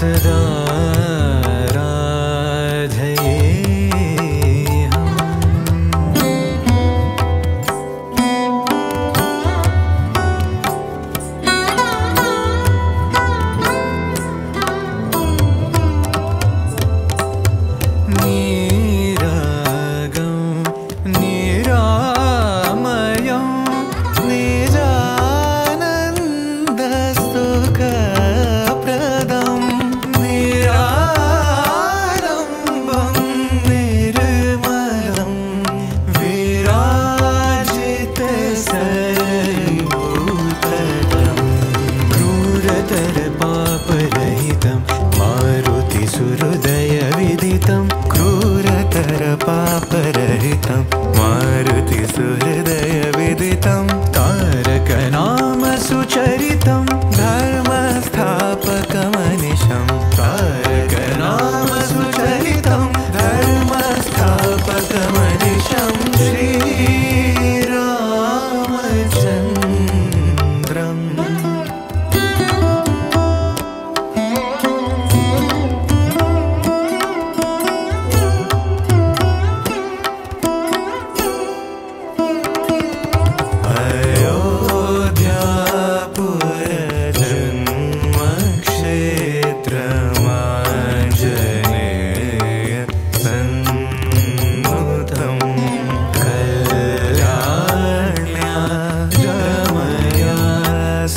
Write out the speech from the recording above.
是的。रहितं मारुति सुहृदय विदितं तारकनाम सुचरितं धर्मस्थ